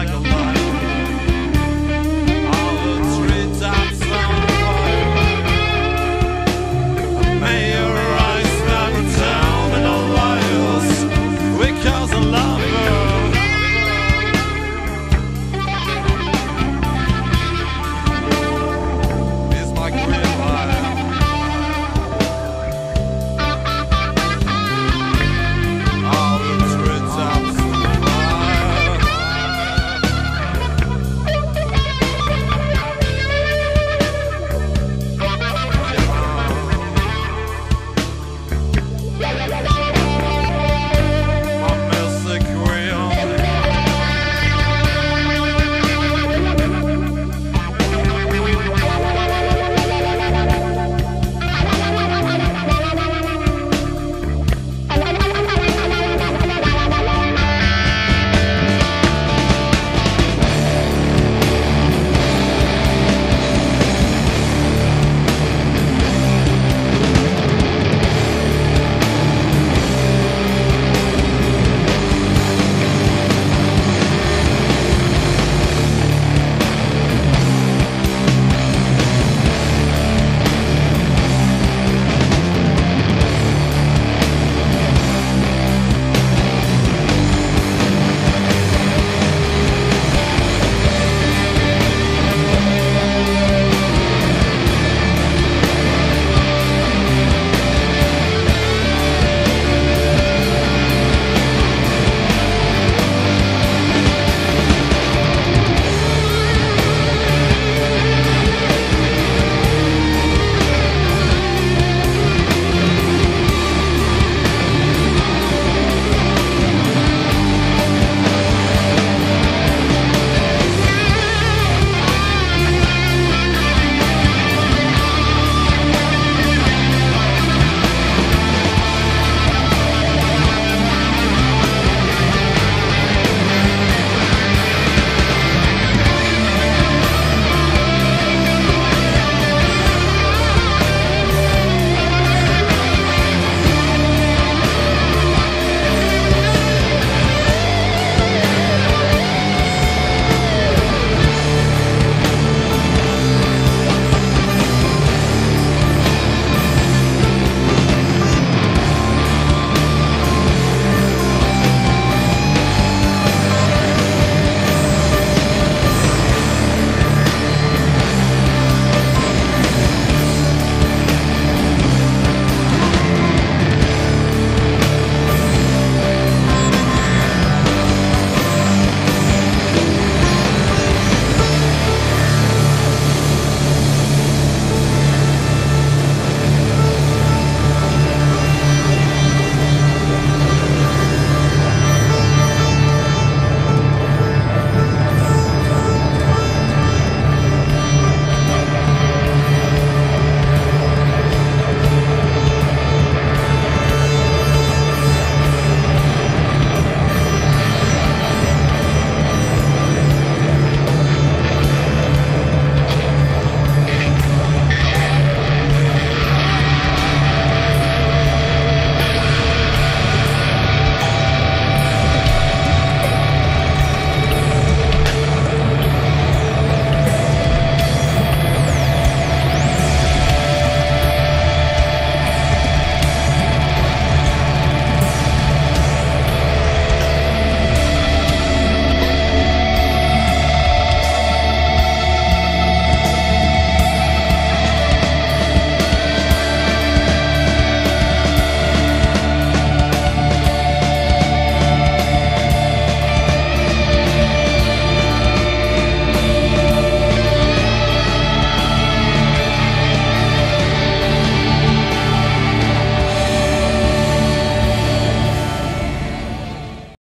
like a